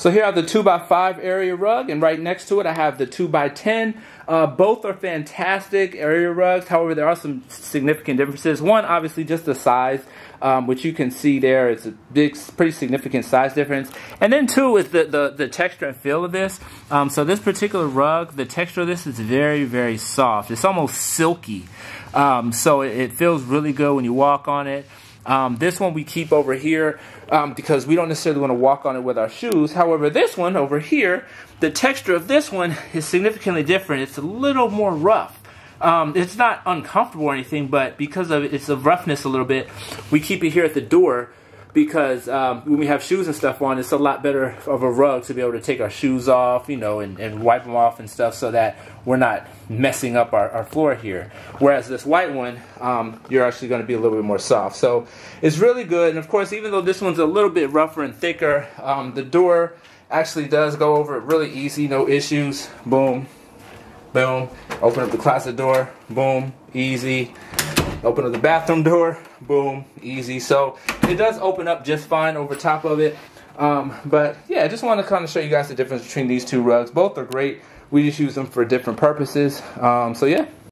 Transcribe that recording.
So here are the 2x5 area rug, and right next to it I have the 2x10. Uh, both are fantastic area rugs. However, there are some significant differences. One, obviously, just the size, um, which you can see there. It's a big, pretty significant size difference. And then two is the, the, the texture and feel of this. Um, so this particular rug, the texture of this is very, very soft. It's almost silky. Um, so it, it feels really good when you walk on it. Um, this one we keep over here um, because we don't necessarily want to walk on it with our shoes. However, this one over here, the texture of this one is significantly different. It's a little more rough. Um, it's not uncomfortable or anything, but because of its roughness a little bit, we keep it here at the door because um, when we have shoes and stuff on, it's a lot better of a rug to be able to take our shoes off, you know, and, and wipe them off and stuff so that we're not messing up our, our floor here. Whereas this white one, um, you're actually going to be a little bit more soft. So it's really good. And of course, even though this one's a little bit rougher and thicker, um, the door actually does go over it really easy, no issues. Boom, boom. Open up the closet door, boom, easy. Open up the bathroom door, boom, easy. So it does open up just fine over top of it. Um, but yeah, I just want to kind of show you guys the difference between these two rugs. Both are great. We just use them for different purposes. Um, so yeah.